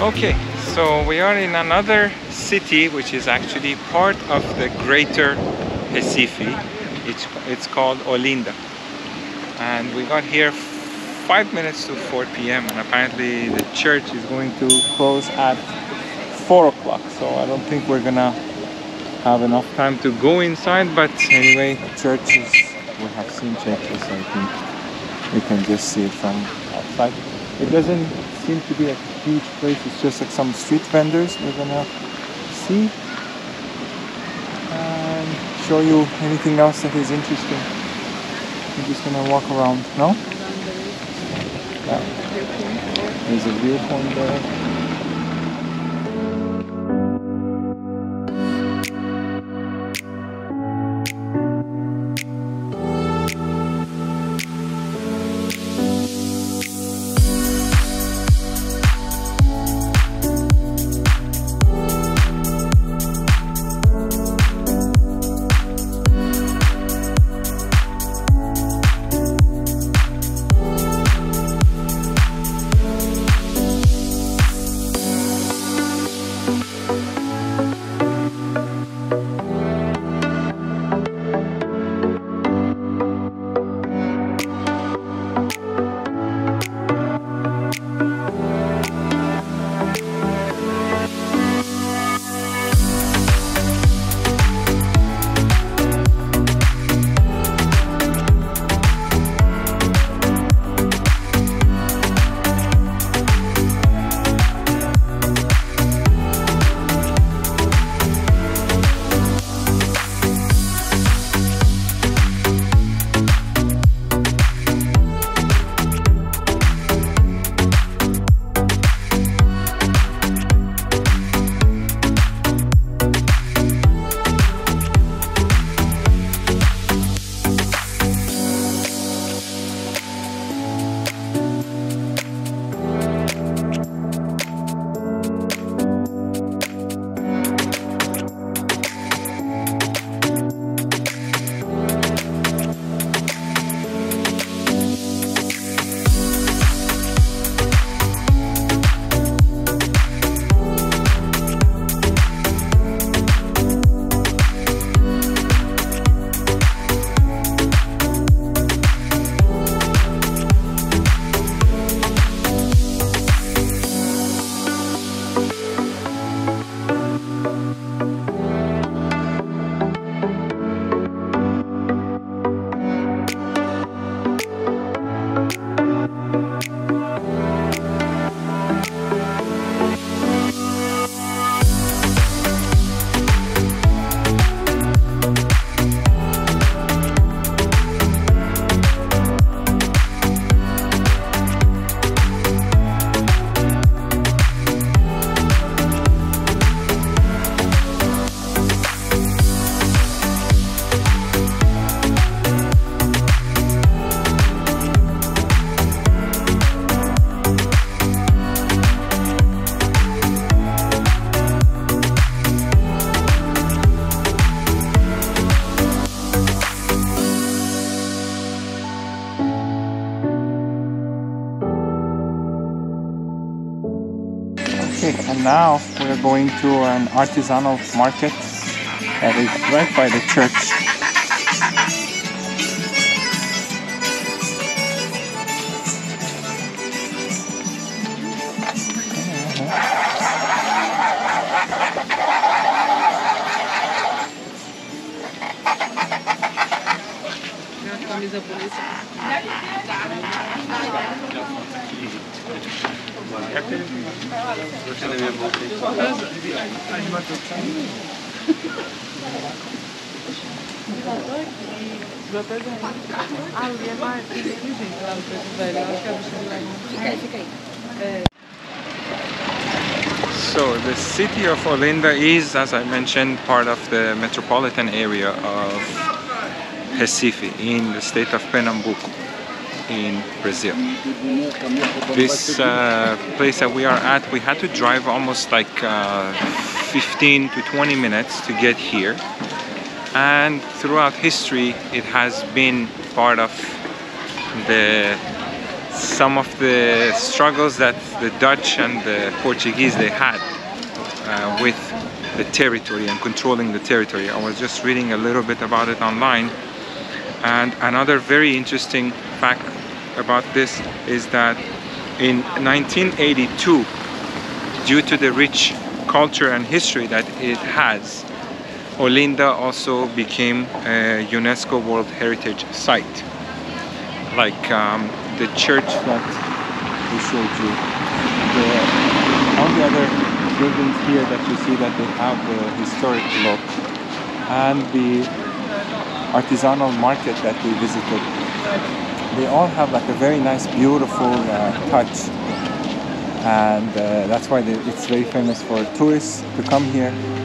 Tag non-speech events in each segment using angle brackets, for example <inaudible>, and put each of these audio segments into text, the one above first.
Okay, so we are in another city which is actually part of the greater Recife. It's, it's called Olinda. And we got here 5 minutes to 4 p.m. and apparently the church is going to close at 4 o'clock. So I don't think we're gonna have enough time to go inside. But anyway, churches, we have seen churches. I think we can just see it from outside. It doesn't seem to be a huge place. It's just like some street vendors we're gonna see and show you anything else that is interesting. I'm just gonna walk around, no? Yeah. There's a viewpoint there. Now we're going to an artisanal market that is right by the church. So the city of Olinda is, as I mentioned, part of the metropolitan area of Recife in the state of Pernambuco in Brazil. This uh, place that we are at, we had to drive almost like uh, 15 to 20 minutes to get here. And throughout history, it has been part of the some of the struggles that the Dutch and the Portuguese they had uh, with the territory and controlling the territory. I was just reading a little bit about it online and another very interesting fact about this is that in 1982 due to the rich culture and history that it has. Olinda also became a UNESCO World Heritage Site. Like um, the church that we showed you. The, all the other buildings here that you see that they have the historic look. And the artisanal market that we visited. They all have like a very nice beautiful uh, touch and uh, that's why they, it's very famous for tourists to come here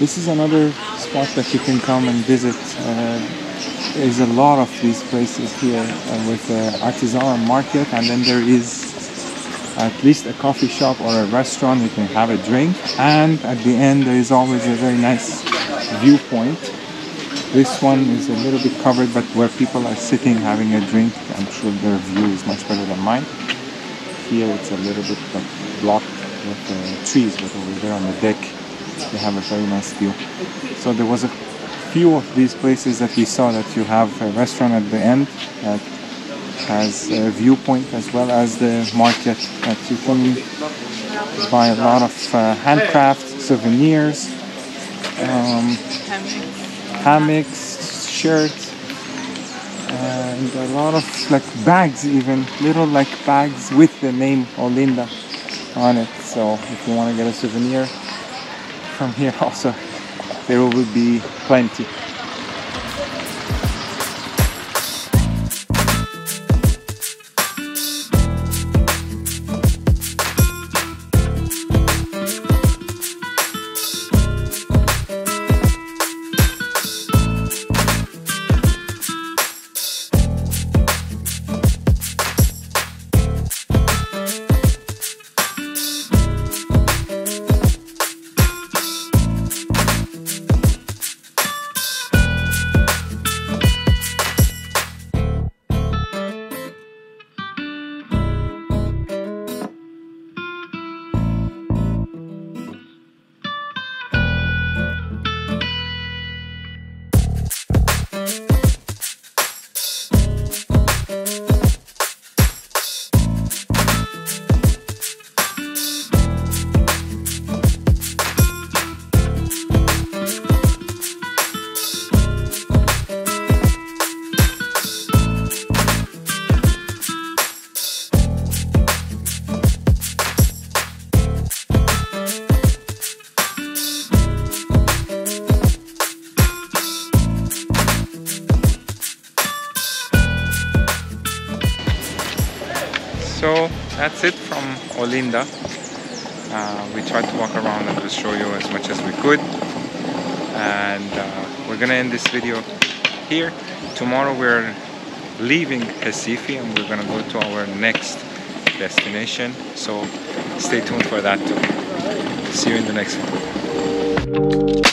This is another spot that you can come and visit. Uh, there's a lot of these places here uh, with the artisanal market and then there is at least a coffee shop or a restaurant you can have a drink. And at the end there is always a very nice viewpoint. This one is a little bit covered but where people are sitting having a drink i'm sure their view is much better than mine. Here it's a little bit blocked with uh, trees but over there on the deck they have a very nice view. So there was a few of these places that we saw that you have a restaurant at the end that has a viewpoint as well as the market that you can buy a lot of uh, handcraft souvenirs um, hammocks shirts and a lot of like bags even little like bags with the name Olinda on it. So if you want to get a souvenir from here <laughs> also. There will be plenty Olinda. Uh, we tried to walk around and just show you as much as we could. And uh, we're gonna end this video here. Tomorrow we're leaving Recife and we're gonna go to our next destination. So stay tuned for that too. See you in the next one.